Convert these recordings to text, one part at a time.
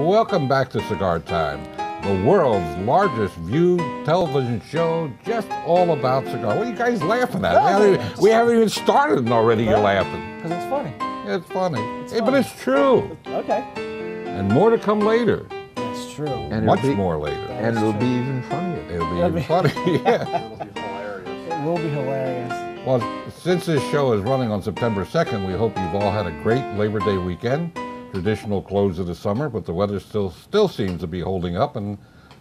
Welcome back to Cigar Time, the world's largest viewed television show just all about cigars. What are you guys laughing at? We haven't, even, we haven't even started and already you're laughing. Because it's funny. It's funny. It's Hey, but it's true. Okay. And more to come later. That's true. And Much be, more later. And it'll be even funnier. It'll be even funnier, yeah. It'll be- hilarious. it will be hilarious. Well, since this show is running on September 2nd, we hope you've all had a great Labor Day weekend. Traditional close of the summer, but the weather still still seems to be holding up. And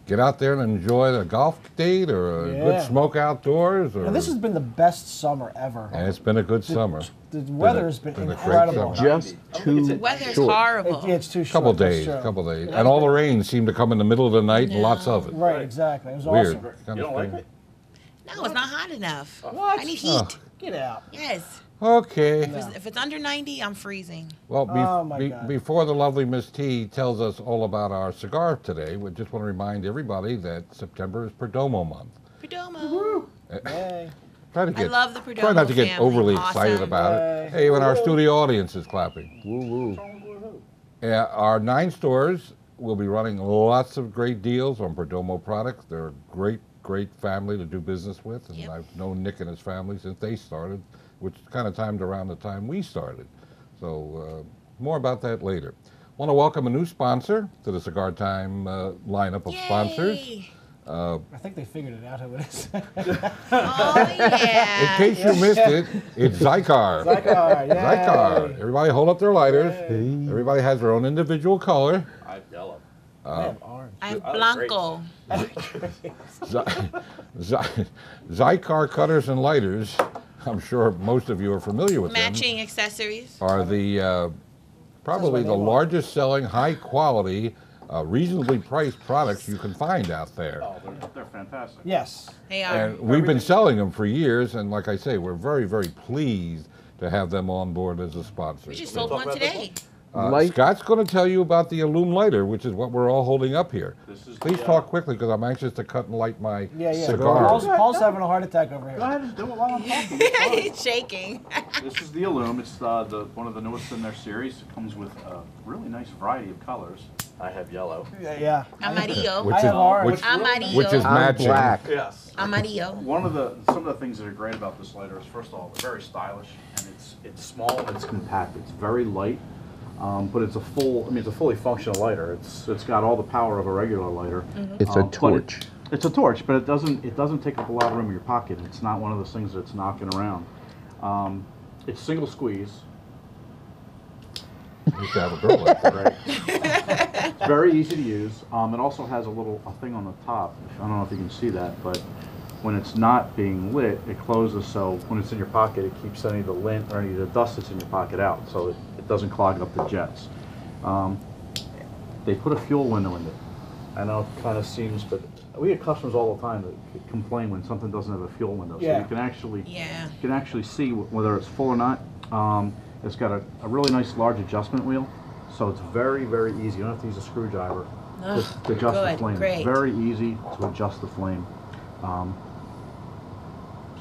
get out there and enjoy a golf date or a Yeah. good smoke outdoors. Or, And this has been the best summer ever. and it's been a good summer. The weather has been, been incredible. summer. Just too The weather's short. horrible. It- it's too short. Couple days, true. couple days, and all the rain seemed to come in the middle of the night, and lots of it. Right, exactly. It was Weird. awesome. Kinda strange. No, it's not hot enough. What? I need heat. Oh. Get out. Yes. Okay. If it's, if it's under 90, I'm freezing. Well, be- Oh, my be- God. before the lovely Miss T tells us all about our cigar today, we just want to remind everybody that September is Perdomo month. Perdomo. Yay. Try to get, I love the Perdomo try not to get family. overly excited about Yay. it. Hey, even our studio audience is clapping. Woo woo. Yeah, our nine stores will be running lots of great deals on Perdomo products. They're great, great family to do business with, and Yep. I've known Nick and his family since they started, which kind of timed around the time we started. So uh, more about that later. Want to welcome a new sponsor to the Cigar Time uh, lineup of sponsors. Yay. I think they figured it out who it is. Oh, yeah! In case you missed it, it's Xikar. Xikar, yay. Xikar. Everybody hold up their lighters. Everybody has their own individual color. I have yellow. I have orange. I'm Oh, Blanco. Zy- Zy- Xikar cutters and lighters, I'm sure most of you are familiar with them, Matching accessories. are the uh, probably the name on largest selling high quality, uh, reasonably priced products you can find out there. Oh, they're, they're fantastic. Yes. They are. And we've been selling them for years, and like I say, we're very, very pleased to have them on board as a sponsor. we just sold talk one about today. Uh, Light- Scott's going to tell you about the Illume lighter, which is what we're all holding up here. This is Please the, uh, talk quickly because I'm anxious to cut and light my Yeah, yeah. cigar. Paul's, Paul's having a heart attack over here. Go here. ahead and do it while I'm talking. It's fine. He's shaking. this is the Illume. It's uh, the one of the newest in their series. It comes with a really nice variety of colors. I have yellow. Yeah. yeah. Amarillo. Which I is- have orange. which- Amarillo. which is I'm matching. black. Yes. Amarillo. One of the some of the things that are great about this lighter is first of all, it's very stylish and it's it's small and it's compact. It's very light, um, but it's a full. I mean, it's a fully functional lighter. It's it's got all the power of a regular lighter. It's Um, a but it- torch. it's a torch, but it doesn't it doesn't take up a lot of room in your pocket. It's not one of those things that's knocking around. Um, it's single squeeze. We used to have a girl like that. Right. it's very easy to use. Um, it also has a little a thing on the top. I don't know if you can see that, but when it's not being lit, it closes. So when it's in your pocket, it keeps any of the lint or any of the dust that's in your pocket out, so it, it doesn't clog up the jets. Um, they put a fuel window in it. I know it kind of seems, but we get customers all the time that complain when something doesn't have a fuel window. Yeah. So you can actually Yeah. you can actually see whether it's full or not. Um, it's got a, a really nice large adjustment wheel, so it's very, very easy. You don't have to use a screwdriver to, Ugh, to adjust the flame. great. It's very easy to adjust the flame. Um,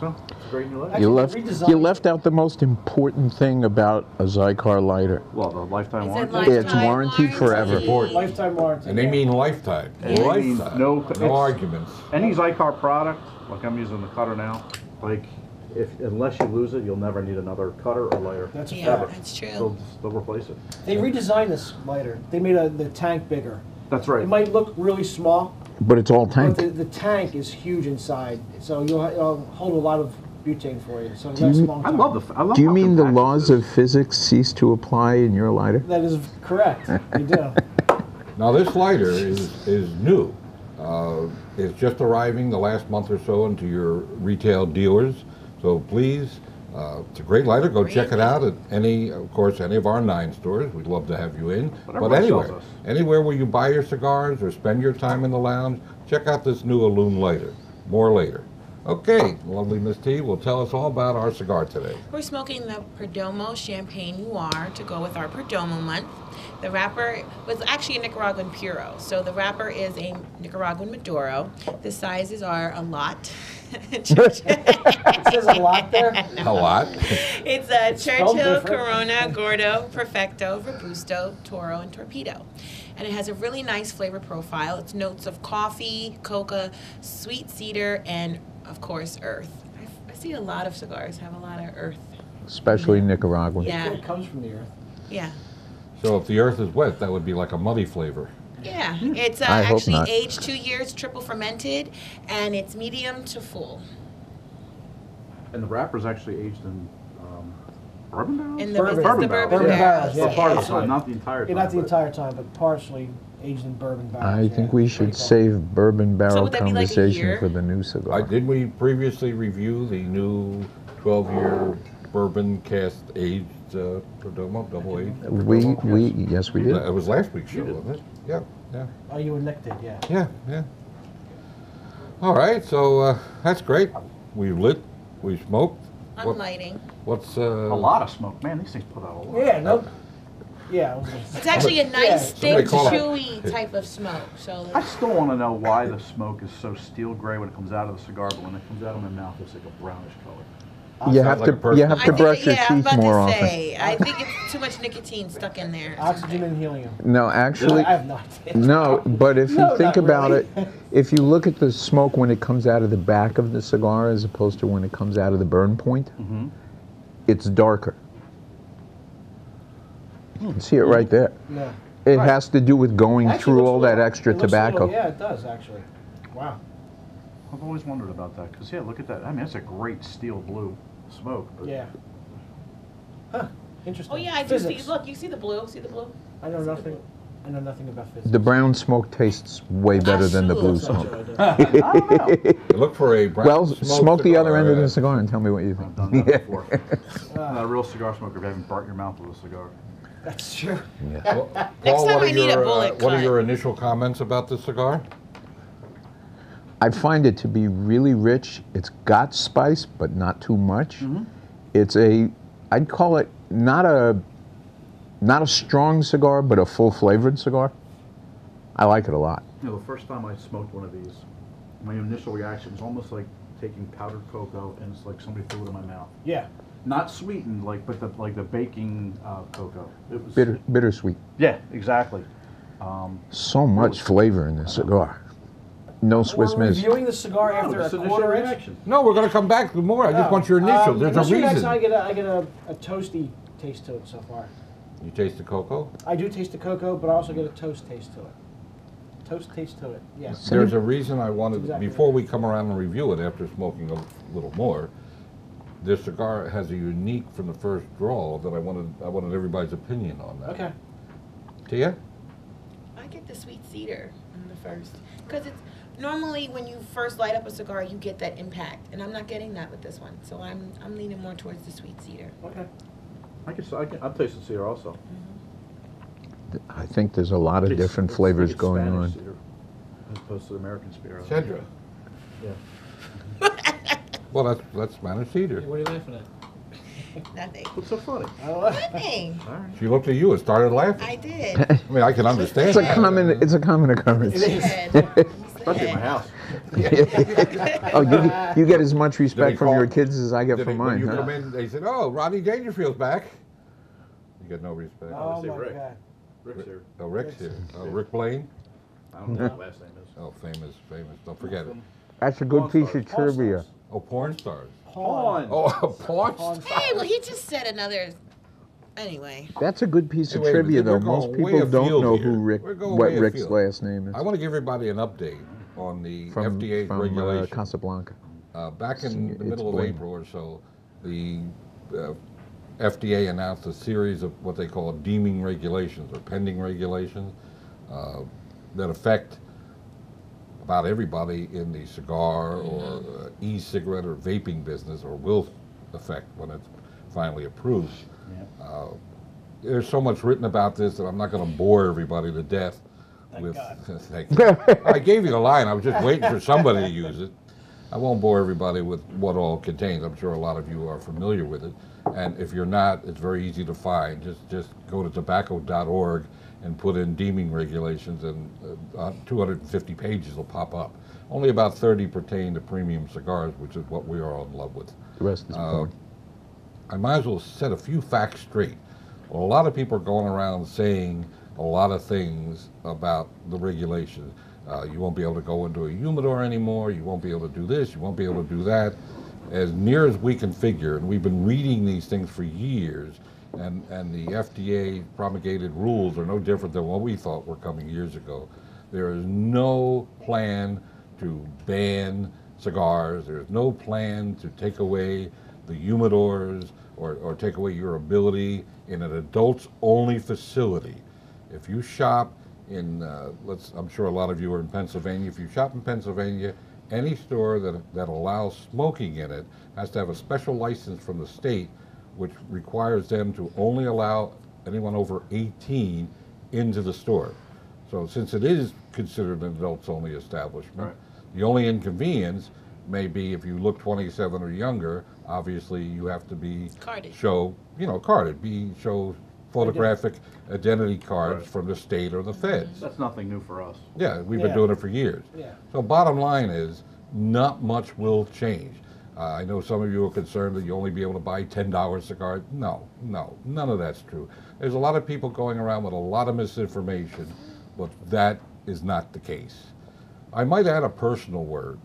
so, it's a great new light. You left, redesigned- you left out the most important thing about a Xikar lighter. Well, the lifetime Is it warranty. lifetime It's warranted forever. warranty? Lifetime warranty. And they mean lifetime. And Lifetime. no- no arguments. Any Xikar product, like I'm using the cutter now, like if unless you lose it, you'll never need another cutter or lighter. That's a Yeah, fact. that's They'll, true. they'll replace it. They redesigned this lighter. They made a, the tank bigger. That's right. It might look really small, But it's all but tank. the, the tank is huge inside, so you'll, ha- it'll hold a lot of butane for you. So it Do lasts a you- long I love the. f- I love Do you mean the laws of physics cease to apply in your lighter? That is correct. You do. Now this lighter is, is new. Uh, it's just arriving the last month or so into your retail dealers. So please, uh, it's a great lighter. Go check it out at any, of course, any of our nine stores. We'd love to have you in. But everybody anywhere, anywhere where you buy your cigars or spend your time in the lounge, check out this new Illume lighter. More later. Okay, lovely Miss T will tell us all about our cigar today. We're smoking the Perdomo Champagne Noir to go with our Perdomo month. The wrapper was actually a Nicaraguan Puro, so the wrapper is a Nicaraguan Maduro. The sizes are a lot. It says a lot there. A lot. It's uh, a spelled Churchill, different. Corona, Gordo, Perfecto, Robusto, Toro, and Torpedo. and it has a really nice flavor profile. It's notes of coffee, coca, sweet cedar, and of course earth. I, I see a lot of cigars have a lot of earth. especially Nicaraguan. Yeah. It comes from the earth. Yeah. So if the earth is wet, that would be like a muddy flavor. Yeah, it's uh, I hope actually not. aged two years, triple fermented, and it's medium to full. And the wrapper's actually aged in um, bourbon barrels? In the Bourbon. it's the Bourbon bourbon, barrels, yeah. barrels. Bourbon For part of the time, not the entire time. Yeah, not the but- entire time, but partially aged in bourbon barrels. I yeah. think we should Pretty save bourbon barrel would that be like a conversation year? for the new I, cigar. did we previously review the new 12-year bourbon cast aged uh, Perdomo, double aged? We, Perdomo? we, yes, we did. It was last week's show, wasn't it? Yeah, yeah, Oh, you elected, yeah. yeah, yeah. All right, so uh, that's great. We lit, we smoked. I'm What- lighting. What's uh, A lot of smoke. Man, these things put out a lot. Yeah, no. Yeah. I was gonna say- It's actually a nice, Somebody thick, call it- chewy type of smoke. So I still want to know why the smoke is so steel gray when it comes out of the cigar, but when it comes out of my mouth, it's like a brownish color. You have like to, person. you have I to think- brush your yeah, I'm teeth about more to often. say, I think it's too much nicotine stuck in there. Oxygen and helium. No, actually, I have not. no, but if you No, think about really. it, if you look at the smoke when it comes out of the back of the cigar as opposed to when it comes out of the burn point, Mm-hmm. it's darker. You can see it right there. No. It Right. has to do with going Actually, through looks a all that extra it looks a little- tobacco. Yeah, it does, actually. Wow. I've always wondered about that because yeah, look at that. I mean, it's a great steel blue smoke. But Yeah. Huh. Interesting. Oh yeah, I do Physics. see. Look, you see the blue? See the blue? I know See the nothing. blue? I know nothing about physics. The brown smoke tastes way better than the blue smoke. That's I do. I don't know. Look for a brown Well, smoke smoke the other end of the cigar and tell me what you I've done think. that before. I'm not a real cigar smoker if you haven't burnt your mouth with a cigar. That's true. Well, Next Paul, time what I are need a your, uh, bullet What are cut. your initial comments about this cigar? I find it to be really rich. It's got spice, but not too much. It's a, I'd call it not a, not a strong cigar, but a full flavored cigar. I like it a lot. You know, the first time I smoked one of these, my initial reaction was almost like taking powdered cocoa and it's like somebody threw it in my mouth. Yeah. Not sweetened, like, but the like the baking uh, cocoa. It was Bitter, bittersweet. Yeah, exactly. Um, So much flavor in this cigar. No Swiss We're Miss. reviewing the cigar after just a initial quarter inch. reaction. No, we're going to come back with more. I just want your initial. um, There's a initial reaction, I get a, I get a, a toasty taste to it so far. You taste the cocoa? I do taste the cocoa, but I also get a toast taste to it. Toast taste to it. Yes. There's a reason I wanted, Exactly before right. we come around and review it after smoking a little more, this cigar has a unique from the first draw that I wanted, I wanted everybody's opinion on that. Okay. Tia? I get the sweet cedar on the first because it's normally when you first light up a cigar, you get that impact, and I'm not getting that with this one. So I'm I'm leaning more towards the sweet cedar. Okay. I can I can. I'm tasting cedar also. Mm-hmm. I think there's a lot of It's- different it's- flavors it's going Spanish on. cedar, as opposed to the American cedar. Cedra. Yeah. Well, that's, that's Spanish cedar. What are you laughing at? Nothing. What's so funny? I don't know. Nothing. All right. She looked at you and started laughing. I did. I mean, I can understand It's a that. common, it's a common occurrence. It is. Especially in my house. oh, you, get- you get as much respect from call- your kids as I get Did from he- when mine, you huh? come in, they said, "Oh, Rodney Dangerfield's back." You get no respect. Oh say my Rick. god. Rick's here. Oh, Rick's here. Oh, Rick Blaine. I don't know what his last name is. Oh, famous, famous. Don't forget it. That's a good Pawn piece Stars. of trivia. Stars. Oh, porn stars. Pawn. Oh, porn Pawn stars. hey, well, he just said another. Anyway, That's a good piece Hey, of wait a trivia, though. we're Most going way people don't afield know here. who Rick, We're going what way Rick's afield. last name is. I want to give everybody an update on the from FDA's from uh, regulation. Casablanca. Uh, back in Senior- the it's middle of Blaine. April or so, the uh, FDA announced a series of what they call deeming regulations or pending regulations uh, that affect about everybody in the cigar or uh, e-cigarette or vaping business or will affect when it's finally approved. Uh, there's so much written about this that I'm not going to bore everybody to death with. Thank you. I gave you the line. I was just waiting for somebody to use it. I won't bore everybody with what all contains. I'm sure a lot of you are familiar with it. And if you're not, it's very easy to find. Just just go to tobacco.org and put in deeming regulations, and uh, 250 pages will pop up. Only about 30 pertain to premium cigars, which is what we are all in love with. The rest is Uh, porn. I might as well set a few facts straight. A lot of people are going around saying a lot of things about the regulations. Uh, you won't be able to go into a humidor anymore. You won't be able to do this. You won't be able to do that. As near as we can figure, and we've been reading these things for years, and, and the FDA promulgated rules are no different than what we thought were coming years ago. There is no plan to ban cigars. There's no plan to take away the humidors or, or take away your ability in an adults-only facility. If you shop in, uh, let's, I'm sure a lot of you are in Pennsylvania. If you shop in Pennsylvania, any store that, that allows smoking in it has to have a special license from the state, which requires them to only allow anyone over 18 into the store. So since it is considered an adults-only establishment, Right. the only inconvenience may be if you look 27 or younger, obviously you have to be Carded. show, you know, carded, be show photographic identity cards Right. from the state or the feds. Mm-hmm. That's nothing new for us. Yeah, we've been doing it for years. Yeah. So bottom line is, not much will change. Uh, I know some of you are concerned that you'll only be able to buy ten dollar cigars. No, no, none of that's true. There's a lot of people going around with a lot of misinformation, but that is not the case. I might add a personal word.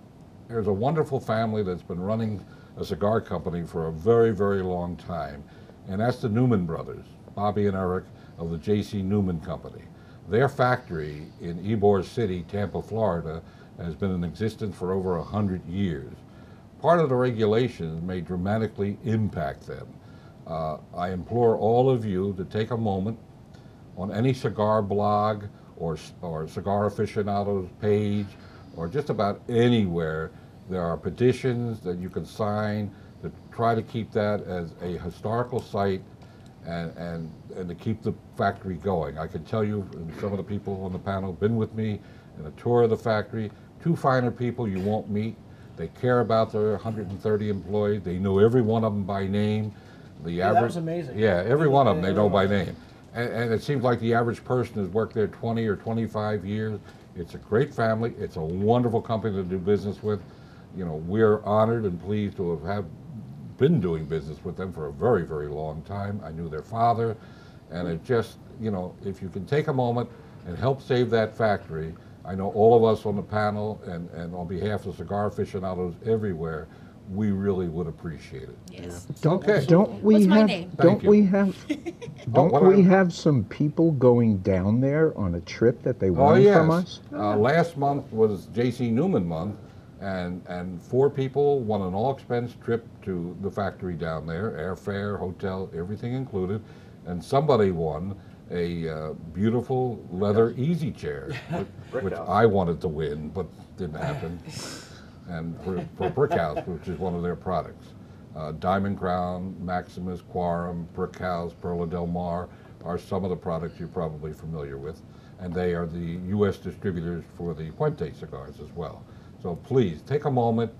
There's a wonderful family that's been running a cigar company for a very, very long time, and that's the Newman brothers, Bobby and Eric of the J.C. Newman Company. Their factory in Ybor City, Tampa, Florida, has been in existence for over a hundred years. Part of the regulations may dramatically impact them. Uh, I implore all of you to take a moment on any cigar blog or, or cigar aficionados page or just about anywhere, there are petitions that you can sign to try to keep that as a historical site and, and, and to keep the factory going. I can tell you, and some of the people on the panel have been with me in a tour of the factory, two finer people you won't meet. They care about their 130 employees. They know every one of them by name. The Yeah, that average, was amazing. Yeah, every one of them they know by name. And, and it seems like the average person has worked there 20 or 25 years. It's a great family. It's a wonderful company to do business with. You know, we're honored and pleased to have, have been doing business with them for a very, very long time. I knew their father, and it just, you know, if you can take a moment and help save that factory, I know all of us on the panel and, and on behalf of cigar aficionados everywhere, we really would appreciate it. Yes. Don't, Okay. don't we What's my have, name? don't Thank you. we have, Oh, what don't we I- have some people going down there on a trip that they Oh, won yes. from us? Uh, last month was J.C. Newman month, and, and four people won an all-expense trip to the factory down there, airfare, hotel, everything included, and somebody won a uh, beautiful leather easy chair, which. I wanted to win, but didn't happen. and for, for Brick House, which is one of their products. Uh, Diamond Crown, Maximus, Quorum, Brick House, Perla Del Mar are some of the products you're probably familiar with, and they are the U.S. distributors for the Fuente cigars as well. So please take a moment,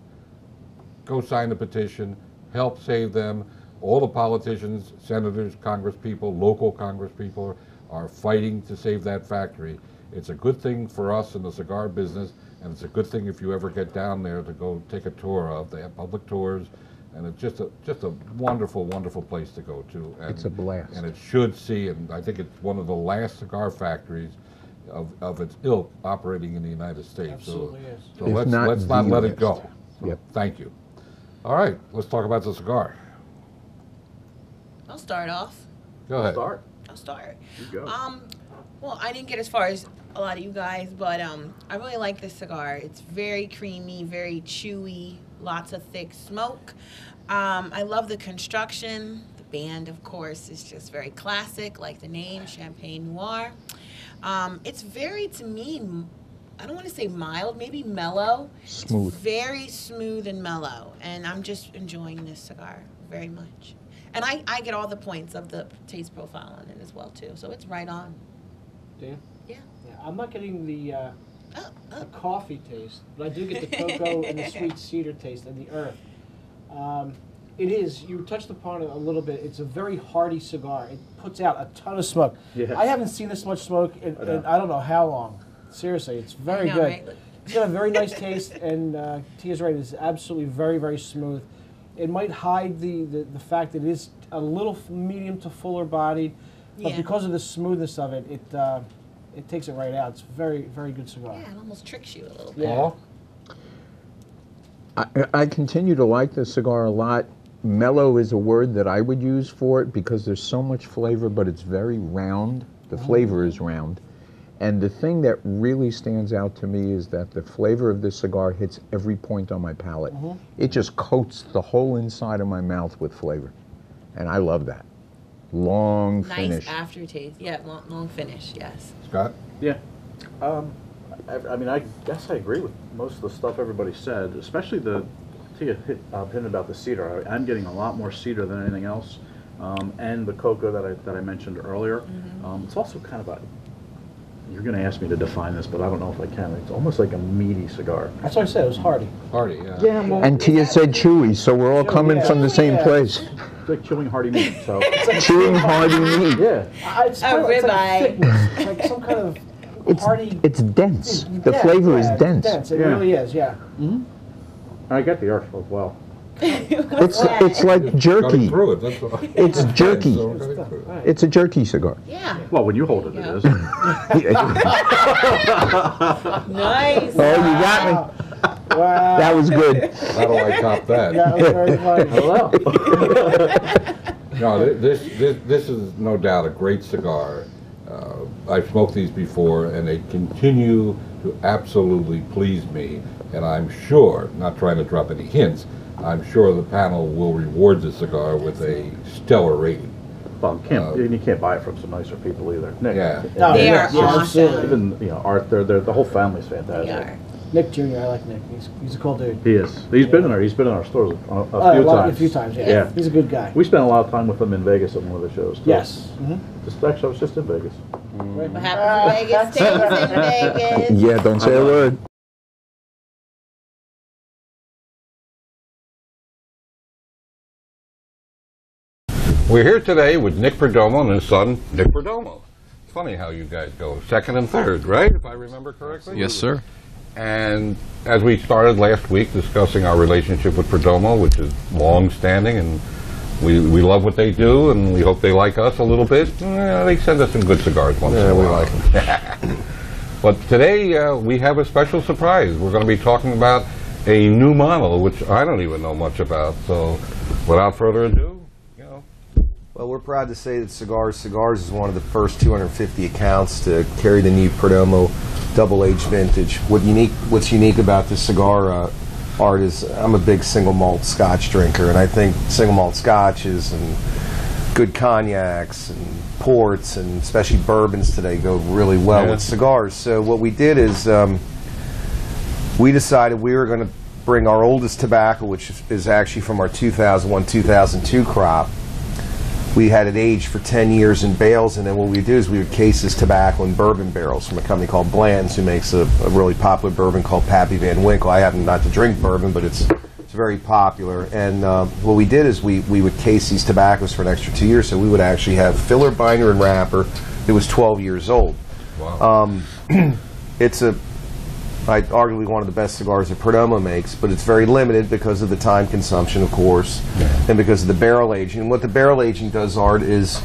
go sign the petition, help save them. All the politicians, senators, congresspeople, local congresspeople are fighting to save that factory. It's a good thing for us in the cigar business, and it's a good thing if you ever get down there to go take a tour of. They have public tours, and it's just a just a wonderful, wonderful place to go to. And, It's a blast. And it should see, and I think it's one of the last cigar factories of, of its ilk operating in the United States. Absolutely so, is. So If let's not let's not the let it go. So, Yep. Thank you. All right, let's talk about the cigar. I'll start off. Go ahead. Start. I'll start. You go. Um, well, I didn't get as far as a lot of you guys, but um, I really like this cigar. It's very creamy, very chewy, lots of thick smoke. Um, I love the construction. The band, of course, is just very classic, like the name, Champagne Noir. Um, it's very, to me, I don't want to say mild, maybe mellow. Smooth. It's very smooth and mellow, and I'm just enjoying this cigar very much. And I, I get all the points of the taste profile on it as well too, so it's right on. Dan? Yeah. Yeah, I'm not getting the, uh, Oh, the oh. coffee taste, but I do get the cocoa and the sweet cedar taste and the earth. Um, it is, you touched upon it a little bit, it's a very hearty cigar. It puts out a ton of smoke. Yeah. I haven't seen this much smoke in, I in I don't know how long. Seriously, it's very know, good. right? It's got a very nice taste, and uh, Tia's right, it's absolutely very, very smooth. It might hide the, the, the fact that it is a little medium to fuller bodied, but Yeah. because of the smoothness of it, it uh, it takes it right out. It's very very good cigar. Yeah, it almost tricks you a little bit. Yeah. I, I continue to like this cigar a lot. Mellow is a word that I would use for it because there's so much flavor, but it's very round. The flavor is round. And the thing that really stands out to me is that the flavor of this cigar hits every point on my palate. It just coats the whole inside of my mouth with flavor. And I love that. Long Nice finish. aftertaste. Yeah, long, long finish. Yes. Scott? Yeah. Um, I, I mean, I guess I agree with most of the stuff everybody said, especially the, to your hit, uh, opinion about the cedar. I, I'm getting a lot more cedar than anything else. Um, and the cocoa that I, that I mentioned earlier. Um, it's also kind of a, you're going to ask me to define this, but I don't know if I can. It's almost like a meaty cigar. That's what I said. It was hearty. Hardy, yeah. Yeah, well, and Tia said chewy, so we're all coming yeah. from the same Yeah. place. it's like chewing hearty meat. So, Chewing hearty meat. yeah. Uh, it's A kind of- it's like ribeye. thickness. It's like some kind of It's, hearty. it's dense. The Yeah, flavor yeah, is it's dense. dense. It Yeah. really is. Yeah. I get the earth as well. It's, it's like jerky. it. It's jerky. So we're cutting through it. It's a jerky cigar. Yeah. Well, when you hold it, Yeah. it is. Nice. Oh, you got me. Wow. That was good. How do I top that? that was very funny. Hello. No, this, this, this is no doubt a great cigar. Uh, I've smoked these before, and they continue to absolutely please me. And I'm sure, not trying to drop any hints, I'm sure the panel will reward the cigar with a stellar rating. Well, you can't, and you can't buy it from some nicer people either. Nick. Yeah. No, They yeah, are yeah, awesome. absolutely. Even, you know, Art, they're, they're, the whole family's They fantastic. are. Nick Jr. I like Nick. He's, he's a cool dude. He is. He's been in our, he's been in our stores a, a Uh, few a lot- times. A few times. Yeah. Yeah. He's a good guy. We spent a lot of time with him in Vegas at one of the shows. too. yes. Mhm. Just, actually, I was just in Vegas. What happens in Vegas stays in Vegas. Yeah, don't say a word. We're here today with Nick Perdomo and his son, Nick Perdomo. It's funny how you guys go second and third, right? If I remember correctly? Yes, sir. And as we started last week discussing our relationship with Perdomo, which is long-standing, and we, we love what they do, and we hope they like us a little bit. eh, they send us some good cigars once in a we while. like but today uh, we have a special surprise. We're going to be talking about a new model, which I don't even know much about. So, without further ado, you know, Well, we're proud to say that Cigars Cigars is one of the first 250 accounts to carry the new Perdomo Double Age Vintage. What unique? What's unique about this cigar uh, art is I'm a big single malt Scotch drinker, and I think single malt Scotches and good cognacs and ports and especially bourbons today go really well Yeah. with cigars. So what we did is um, we decided we were going to bring our oldest tobacco, which is- is actually from our 2001-2002 crop. We had it aged for 10 years in bales, and then what we do is we would case this tobacco in bourbon barrels from a company called Bland's, who makes a, a really popular bourbon called Pappy Van Winkle. I happen not to drink bourbon, but it's it's very popular. And uh, what we did is we, we would case these tobaccos for an extra two years, so we would actually have filler, binder, and wrapper that was 12 years old. wow. It's a, I arguably one of the best cigars that Perdomo makes, but it's very limited because of the time consumption, of course, and because of the barrel aging. And what the barrel aging does, Art, is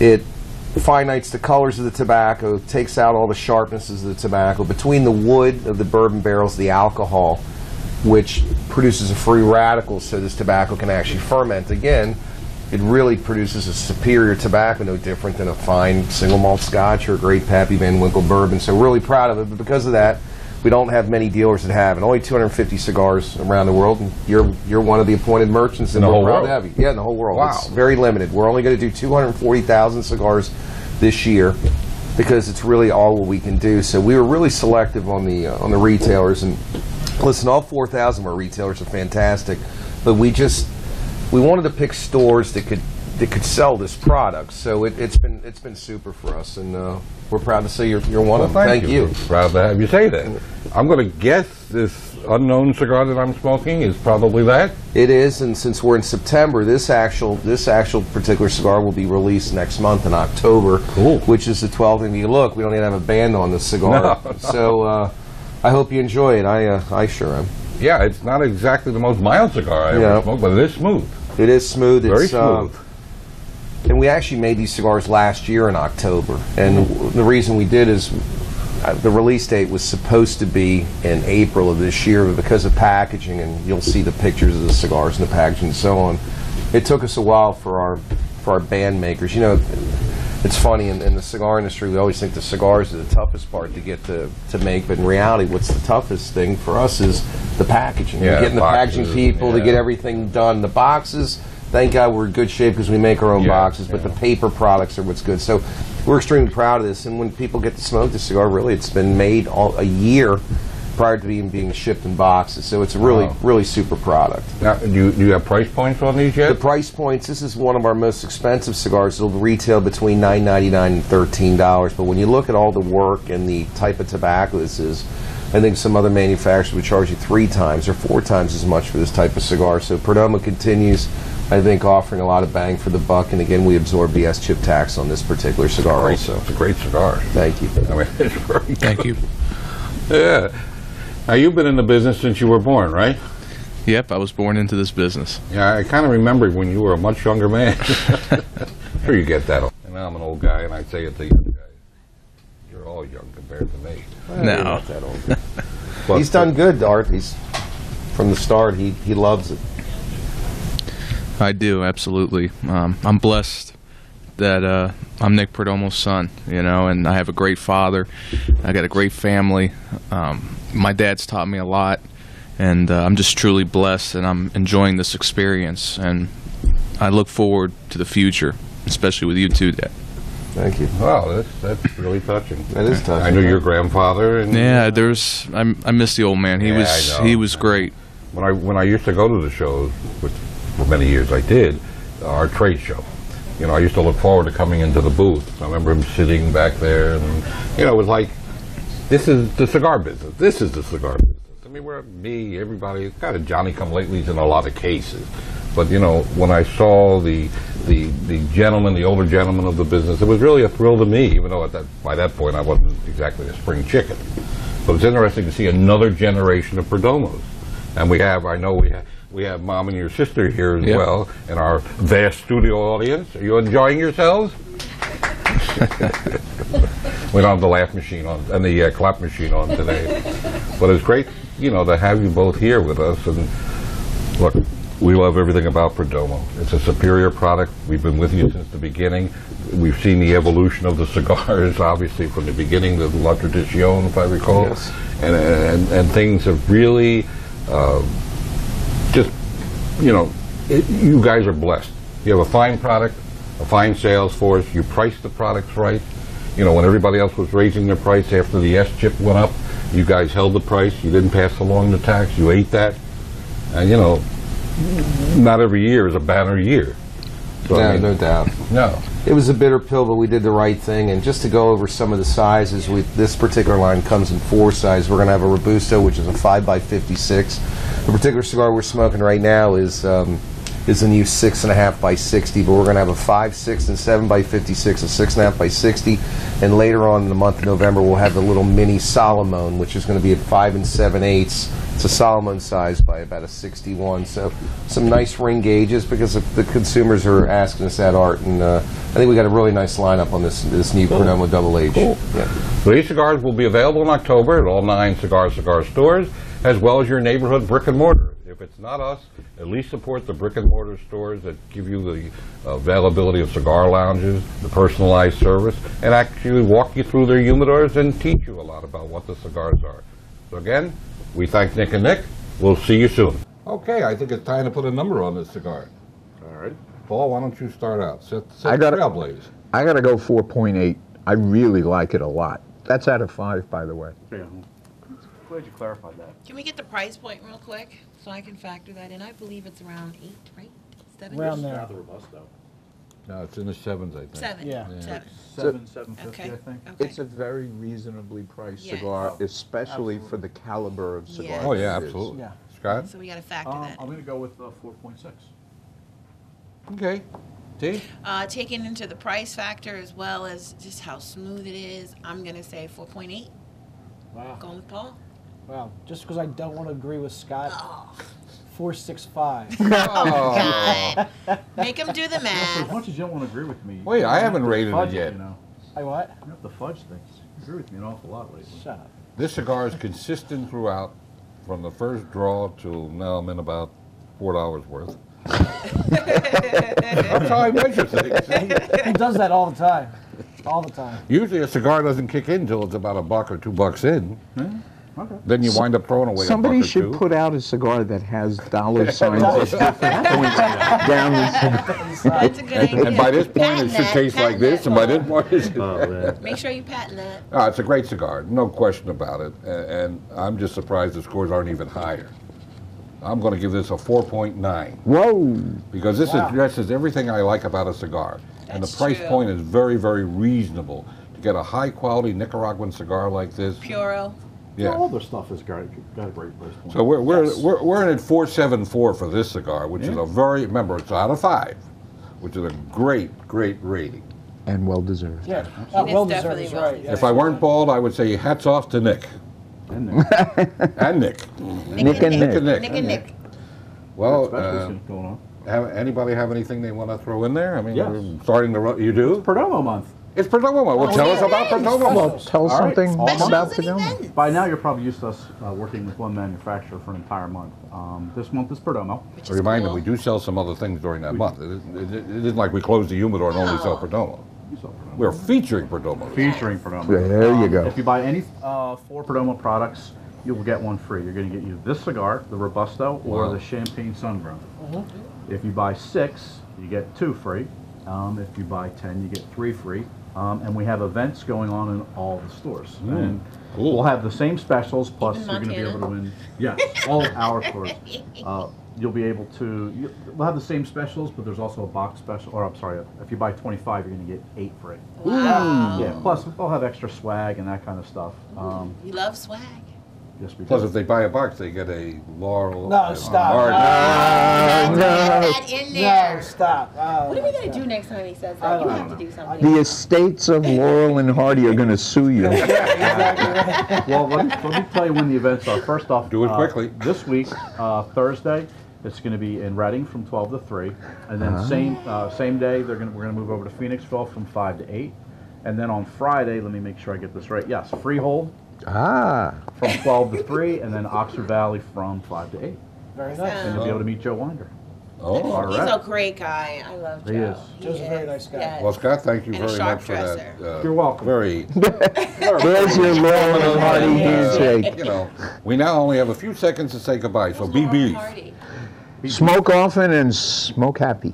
it finites the colors of the tobacco, takes out all the sharpnesses of the tobacco. Between the wood of the bourbon barrels, the alcohol, which produces a free radical so this tobacco can actually ferment again, it really produces a superior tobacco, no different than a fine single malt scotch or a great Pappy Van Winkle bourbon. So really proud of it. But because of that, we don't have many dealers that have and Only 250 cigars around the world, and you're you're one of the appointed merchants, and In the whole world? have you. Yeah, in the whole world. Wow. It's very limited. We're only going to do 240,000 cigars this year because it's really all what we can do. So we were really selective on the uh, on the retailers, and listen, all 4,000 of our retailers are fantastic, but we just we wanted to pick stores that could that could sell this product. So it, it's been it's been super for us, and uh, we're proud to say you're, you're one Well, of them. Thank, you. Proud to have you say that. I'm going to guess this unknown cigar that I'm smoking is probably that. It is, and since we're in September, this actual this actual particular cigar will be released next month in October. Cool. Which is the 12th. And you look, we don't even have a band on this cigar. No, no. So uh, I hope you enjoy it. I uh, I sure am. Yeah, it's not exactly the most mild cigar I Yeah. ever smoked, but it is smooth. It is smooth. Very it's, uh, smooth. And we actually made these cigars last year in October. And the reason we did is uh, the release date was supposed to be in April of this year, but because of packaging, and you'll see the pictures of the cigars and the packaging and so on, it took us a while for our for our band makers. You know, it's funny in, in the cigar industry, we always think the cigars are the toughest part to get to, to make, but in reality, what's the toughest thing for us is the packaging. Yeah, getting the packaging people to get everything done. The boxes, thank God we're in good shape because we make our own Yeah, boxes, but yeah. the paper products are what's good. So we're extremely proud of this. And when people get to smoke the cigar, really, it's been made all, a year prior to even being shipped in boxes. So it's a really, Wow. really super product. Now, do you, do you have price points on these yet? The price points. This is one of our most expensive cigars. It'll retail between nine ninety nine and thirteen dollars. But when you look at all the work and the type of tobacco this is, I think some other manufacturers would charge you three times or four times as much for this type of cigar. So Perdomo continues, I think, offering a lot of bang for the buck. And again, we absorb the SCHIP tax on this particular cigar. Great, Also, It's a great cigar. thank you. I mean, it's very Thank you. Yeah. Now, you've been in the business since you were born, right? Yep, I was born into this business. Yeah, I kind of remember when you were a much younger man. sure, you get that. And I'm an old guy, and I say it to you guys. You're all young compared to me. You're No. not that old. But, He's done good, Art. He's from the start. He he loves it. I do, absolutely. Um, I'm blessed that uh, I'm Nick Perdomo's son, you know, and I have a great father. I got a great family. Um, my dad's taught me a lot, and uh, I'm just truly blessed, and I'm enjoying this experience. And I look forward to the future, especially with you too, Dad. Thank you. Wow, that's, that's really touching. That is touching. I knew your grandfather. And Yeah, there's. I'm, I miss the old man. He Yeah, was. I know. He was great. when I when I used to go to the shows, which for many years I did, our trade show. You know, I used to look forward to coming into the booth. I remember him sitting back there, and you know, it was like, this is the cigar business. This is the cigar business. I mean, we're me, everybody, kind of Johnny Come Latelys in a lot of cases. But you know, when I saw the the the gentleman, the older gentleman of the business, it was really a thrill to me. Even though at that by that point I wasn't exactly a spring chicken. But it's interesting to see another generation of Perdomos. And we have, I know we have, we have mom and your sister here as Yeah. well in our vast studio audience. Are you enjoying yourselves? we don't have the laugh machine on and the uh, clap machine on today. But it's great, you know, to have you both here with us. And look, we love everything about Perdomo. It's a superior product. We've been with you since the beginning. We've seen the evolution of the cigars, obviously from the beginning, the La Tradicion, if I recall, Yes. and, and and things have really uh, you know, it, you guys are blessed. You have a fine product, a fine sales force. You price the products right. You know, when everybody else was raising their price after the SCHIP went up, you guys held the price. You didn't pass along the tax. You ate that, and you know, not every year is a banner year. So, I No, mean, no doubt. no. It was a bitter pill, but we did the right thing. And just to go over some of the sizes, we, this particular line comes in four sizes. We're going to have a Robusto, which is a 5x56. The particular cigar we're smoking right now is um, is a new 6.5 by 60, but we're going to have a 5, 6, and 7 by 56, a 6.5 by 60. And later on in the month of November, we'll have the little mini Solomon, which is going to be at 5 and 7 eighths. It's a Solomon size by about a 61. So some nice ring gauges because the- the consumers are asking us that art. And uh, I think we got a really nice lineup on this this new Perdomo Double Age. Yeah. So these cigars will be available in October at all nine Cigar Cigar stores, as well as your neighborhood brick and mortar. If it's not us, at least support the brick and mortar stores that give you the uh, availability of cigar lounges, the personalized service, and actually walk you through their humidors and teach you a lot about what the cigars are. So again, we thank Nick and Nick. We'll see you soon. Okay, I think it's time to put a number on this cigar. All right. Paul, why don't you start out? Set, set I the gotta- trailblaze. I gotta go 4.8. I really like it a lot. That's out of five, by the way. Yeah. Glad you clarified that. Can we get the price point real quick so I can factor that in? I believe it's around eight, right? Seven? Around there. Not the Robusto. No, it's in the sevens, I think. Seven. Yeah. Yeah. Seven. Seven, seven fifty, Okay. I think. Okay. It's a very reasonably priced Yeah. cigar, especially for the caliber of cigar. Yeah. Oh, yeah, it is. absolutely. Yeah. Scott? So we got to factor Um, that. I'm gonna go with uh, four point six. Okay. T? Uh, taking into the price factor as well as just how smooth it is, I'm gonna say 4.8. Wow. Going with Paul. Wow. Just because I don't want to agree with Scott, Oh, 465. God. Make him do the math. As math. much as you don't want to agree with me. Wait, I have haven't to rated it yet. You know, I what? you have to fudge things. You agree with me an awful lot lately. Shut up. This cigar is consistent throughout, from the first draw till now I'm in about four dollars worth. That's how I measure things. He does that all the time. All the time. Usually a cigar doesn't kick in till it's about a buck or two bucks in. Okay. Then you wind up throwing away Somebody a buck or should two. put out a cigar that has dollar signs at different points down the cigar. That's a good and, and by this point, it should taste like this, and by this point, it should. Oh. Make sure you patent that. Ah, it's a great cigar, no question about it. A- And I'm just surprised the scores aren't even higher. I'm going to give this a 4.9 Whoa! because this Wow. addresses everything I like about a cigar. And the price true. point is very, very reasonable. To get a high quality Nicaraguan cigar like this, Puro. Yeah. All their stuff has got, got a great price point. So we're, we're, Yes. we're, we're in at 474 for this cigar, which is a very, remember, it's out of five, which is a great, great rating. And well deserved. Yeah. It Uh, is well deserved definitely is right. deserved. If I weren't bald, I would say hats off to Nick And there. and Nick. Nick and Nick and Nick. Nick. Nick and Nick. Well, uh, going on. have, anybody have anything they want to throw in there? I mean, Yes. we're starting to, ru- you do? Perdomo month. It's Perdomo. Well, tell us about yes. Perdomo. Well, tell us All right. something Specials about and Perdomo. By now, you're probably used to us uh, working with one manufacturer for an entire month. Um, this month is Perdomo. Which A is reminder, cool. we do sell some other things during that month. It, it, it isn't like we close the humidor and only sell No. Perdomo. You saw Perdomo. We're featuring Perdomo. featuring Perdomo. There you Um, go. If you buy any uh, four Perdomo products, you will get one free. You're going to get you this cigar, the Robusto, or Wow. the Champagne Sun-Grown. If you buy six, you get two free. Um, if you buy ten, you get three free. Um, and we have events going on in all the stores. And cool. we'll have the same specials, plus Even you're going to be able to win. Yes, all our stores. Uh, you'll be able to. You, we'll have the same specials, but there's also a box special. Or I'm sorry, if you buy 25, you're going to get eight free. Wow. Yeah. Plus, we'll have extra swag and that kind of stuff. Um, We love swag. Yes, we Plus, do. if they buy a box, they get a Laurel. No, uh, stop. Hard- Ah, Put no. that in there. No, stop. Oh, What are we gonna do next time he says I that? You don't have to know. do something. The estates of Laurel and Hardy are going to sue you. well, let me, let me tell you when the events are. First off, Do it uh, quickly. This week, uh, Thursday, it's going to be in Reading from 12 to 3, and then same uh, same day they're going we're going to move over to Phoenixville from 5 to 8, and then on Friday, let me make sure I get this right. Yes, Freehold Ah, from 12 to 3, and then Oxford Valley from 5 to 8, Very nice. and you'll be able to meet Joe Winder. Oh, All He's right. a great guy. I love Joe. He is. Joe's a very nice guy. Yes. well, Scott, thank you And very sharp much for that. uh, You're welcome. Very, there's your Laurel and Hardy handshake. you know, we now only have a few seconds to say goodbye, so be brief. Smoke often and smoke happy.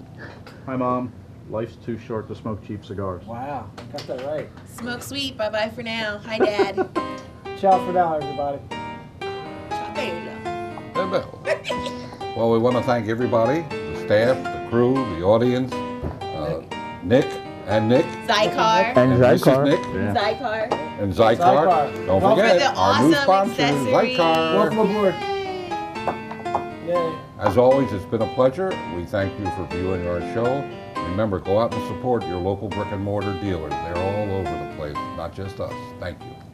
Hi, Mom. Life's too short to smoke cheap cigars. Wow, got that right. Smoke sweet. Bye bye for now. Hi, Dad. Ciao for now, everybody. there you go. Yeah, Bill. Well, we want to thank everybody, the staff, the crew, the audience, uh, Nick and Nick, Xikar. And and Mrs. Xikar. Nick, Yeah. Xikar. and Xikar. Xikar. Don't Well, forget, for the our new awesome sponsor, accessories. Welcome Xikar. aboard. Yay. As always, it's been a pleasure. We thank you for viewing our show. Remember, go out and support your local brick and mortar dealers. They're all over the place, not just us. Thank you.